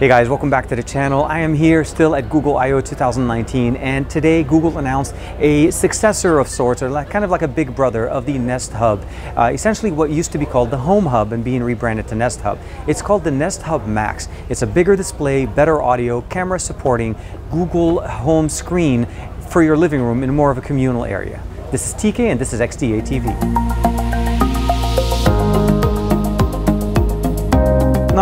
Hey guys, welcome back to the channel. I am here still at Google I/O 2019 and today Google announced a successor of sorts or like, kind of like a big brother of the Nest Hub. Uh, essentially what used to be called the Home Hub and being rebranded to Nest Hub. It's called the Nest Hub Max. It's a bigger display, better audio, camera supporting Google Home screen for your living room in more of a communal area. This is TK and this is XDA TV.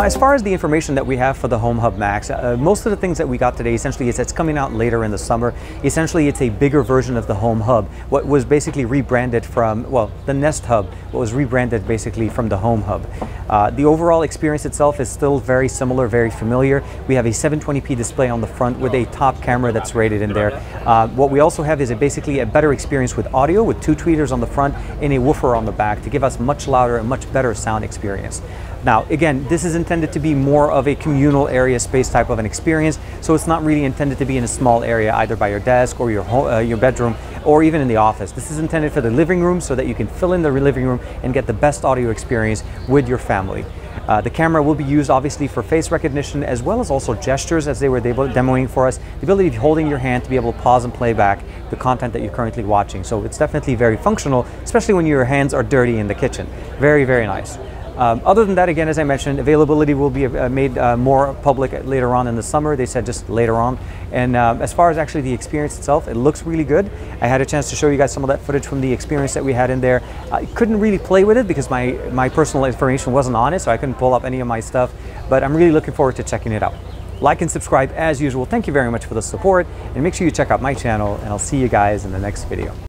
Now, as far as the information that we have for the Home Hub Max, uh, most of the things that we got today essentially is it's coming out later in the summer. Essentially, it's a bigger version of the Home Hub, what was basically rebranded from, well, the Nest Hub, what was rebranded basically from the Home Hub. Uh, the overall experience itself is still very similar, very familiar. We have a 720p display on the front with a top camera that's rated in there. Uh, what we also have is a basically a better experience with audio with two tweeters on the front and a woofer on the back to give us much louder and much better sound experience. Now, again, this is intended to be more of a communal area space type of an experience, so it's not really intended to be in a small area either by your desk or your, uh, your bedroom or even in the office. This is intended for the living room so that you can fill in the living room and get the best audio experience with your family. Uh, the camera will be used obviously for face recognition as well as also gestures as they were demoing for us. The ability of holding your hand to be able to pause and play back the content that you're currently watching. So it's definitely very functional, especially when your hands are dirty in the kitchen. Very, very nice. Um, other than that, again, as I mentioned, availability will be uh, made uh, more public later on in the summer. They said just later on. And uh, as far as actually the experience itself, it looks really good. I had a chance to show you guys some of that footage from the experience that we had in there. I couldn't really play with it because my, my personal information wasn't on it, so I couldn't pull up any of my stuff. But I'm really looking forward to checking it out. Like and subscribe as usual. Thank you very much for the support. And make sure you check out my channel, and I'll see you guys in the next video.